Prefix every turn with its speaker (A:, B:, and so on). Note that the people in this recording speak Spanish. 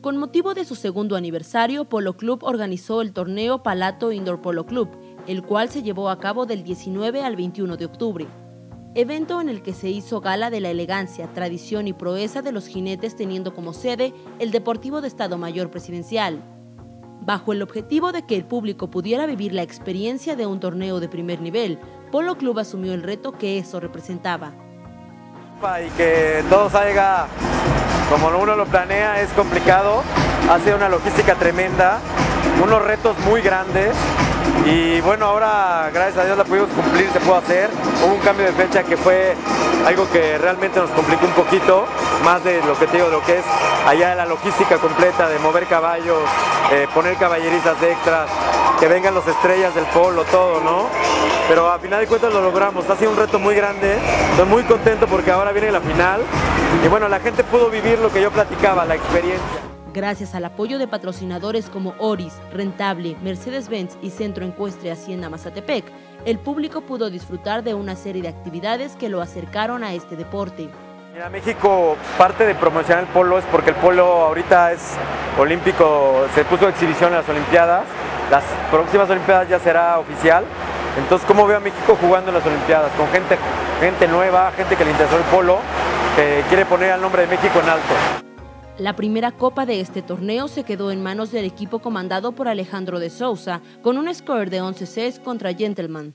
A: Con motivo de su segundo aniversario, Polo Club organizó el torneo Palato Indoor Polo Club, el cual se llevó a cabo del 19 al 21 de octubre. Evento en el que se hizo gala de la elegancia, tradición y proeza de los jinetes teniendo como sede el Deportivo de Estado Mayor Presidencial. Bajo el objetivo de que el público pudiera vivir la experiencia de un torneo de primer nivel, Polo Club asumió el reto que eso representaba.
B: Y que todo salga como uno lo planea es complicado, ha sido una logística tremenda, unos retos muy grandes y bueno, ahora gracias a Dios la pudimos cumplir, se pudo hacer. Hubo un cambio de fecha que fue algo que realmente nos complicó un poquito, más de lo que te digo, lo que es allá la logística completa de mover caballos, eh, poner caballerizas extras, que vengan las estrellas del polo, todo, ¿no? Pero a final de cuentas lo logramos, ha sido un reto muy grande, estoy muy contento porque ahora viene la final y bueno, la gente pudo vivir lo que yo platicaba, la experiencia.
A: Gracias al apoyo de patrocinadores como Oris, Rentable, Mercedes-Benz y Centro Encuestre Hacienda Mazatepec, el público pudo disfrutar de una serie de actividades que lo acercaron a este deporte.
B: Mira, México, parte de promocionar el polo es porque el polo ahorita es olímpico, se puso exhibición en las Olimpiadas, las próximas Olimpiadas ya será oficial, entonces ¿cómo veo a México jugando en las Olimpiadas? Con gente, gente nueva, gente que le interesó el polo, que quiere poner el nombre de México en alto.
A: La primera copa de este torneo se quedó en manos del equipo comandado por Alejandro de Sousa, con un score de 11-6 contra Gentleman.